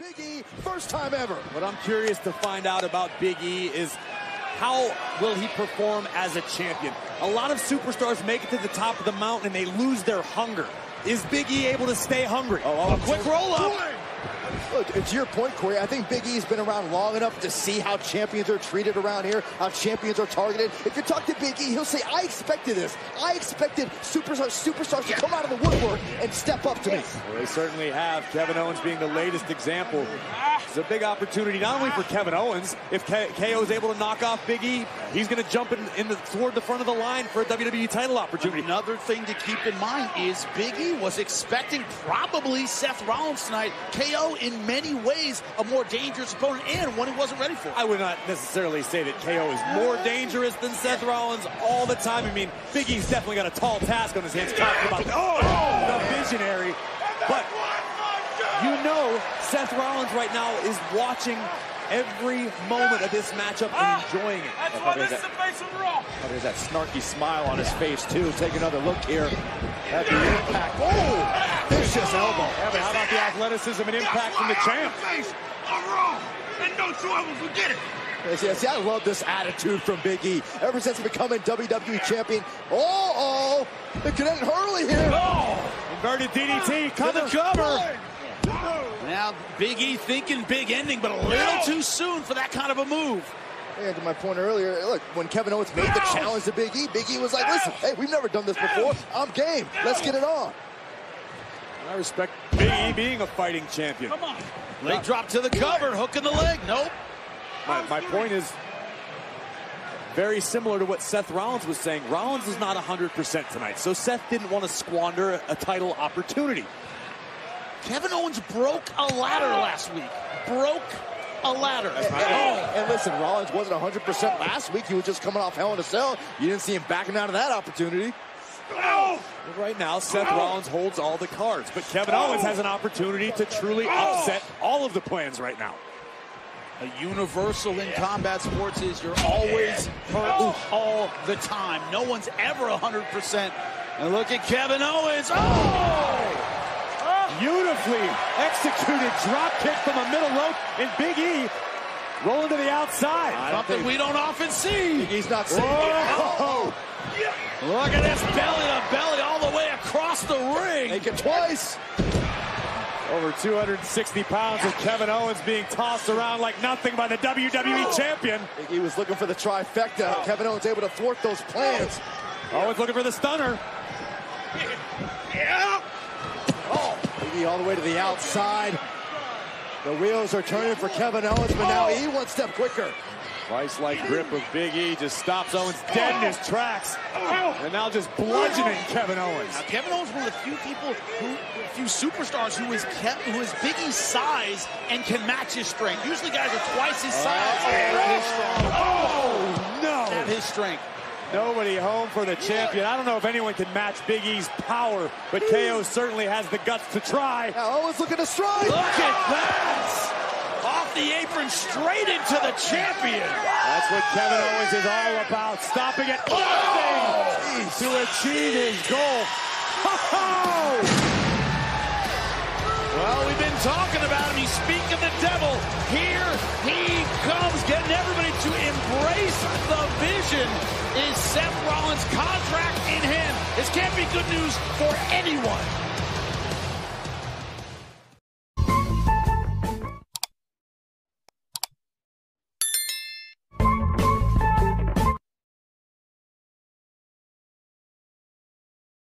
Big E, first time ever. What I'm curious to find out about Big E is how will he perform as a champion? A lot of superstars make it to the top of the mountain and they lose their hunger. Is Big E able to stay hungry? Oh, oh a quick roll up. Look, to your point, Corey, I think Big E's been around long enough to see how champions are treated around here, how champions are targeted. If you talk to Big E, he'll say, I expected this. I expected superstars, superstars to come out of the woodwork and step up to me. Well, they certainly have. Kevin Owens being the latest example. It's a big opportunity not only for Kevin Owens. If KO is able to knock off Big E, he's going to jump in, in the, toward the front of the line for a WWE title opportunity. Another thing to keep in mind is Big E was expecting probably Seth Rollins tonight. KO in many ways a more dangerous opponent and one he wasn't ready for. I would not necessarily say that KO is more dangerous than Seth Rollins all the time. I mean, Big E's definitely got a tall task on his hands talking about oh, the visionary. But you know Seth Rollins right now is watching every moment of this matchup and ah, enjoying it. That's why this is the face of Raw. Oh, there's that snarky smile on his face, too. Take another look here at the impact. Oh, vicious elbow. Yeah, but how about the athleticism and impact from the champ? Face of Raw. And don't you ever forget it. Yes, yes, I love this attitude from Big E. Ever since becoming WWE champion. Oh, oh, it could end early here. Oh, inverted DDT, cover, cover. Now, Big E thinking big ending, but a little too soon for that kind of a move. And to my point earlier, look, when Kevin Owens made the challenge to Big E, Big E was like, listen, hey, we've never done this before. I'm game. Let's get it on. I respect Big E being a fighting champion. Come on. Leg drop to the cover, hook in the leg. Nope. My, my point is very similar to what Seth Rollins was saying. Rollins is not 100% tonight, so Seth didn't want to squander a title opportunity. Kevin Owens broke a ladder last week. Broke a ladder. And, and, oh. and listen, Rollins wasn't 100% last week. He was just coming off Hell in a Cell. You didn't see him backing out of that opportunity. Oh. Right now, Seth oh. Rollins holds all the cards, but Kevin Owens has an opportunity to truly upset all of the plans right now. A universal in combat sports is you're always hurt all the time. No one's ever 100%. And look at Kevin Owens. Oh! Beautifully executed drop kick from a middle rope, and Big E rolling to the outside. Something we don't often see. He's not safe. Oh. Look at this belly to belly all the way across the ring. Make it twice. Over 260 pounds of Kevin Owens being tossed around like nothing by the WWE oh. champion. He was looking for the trifecta. Oh. Kevin Owens able to thwart those plans. Owens looking for the stunner. Yeah. Oh, E all the way to the outside. The wheels are turning for Kevin Owens, but now he one step quicker. Vice-like grip of Big E just stops Owens dead in his tracks. And now just bludgeoning Kevin Owens. Now, Kevin Owens one of the few people, who, a few superstars who is kept, who is Big E's size and can match his strength. Usually guys are twice his size and his strong. Oh, no. At his strength. Nobody home for the champion. I don't know if anyone can match Big E's power, but KO certainly has the guts to try. Now Owens looking to strike. Look at that! Off the apron, straight into the champion. That's what Kevin Owens is all about, stopping at oh! nothing to achieve his goal. Well, we've been talking about him. He's speaking the devil. Here he everybody to embrace the vision. Is Seth Rollins' contract in hand? This can't be good news for anyone.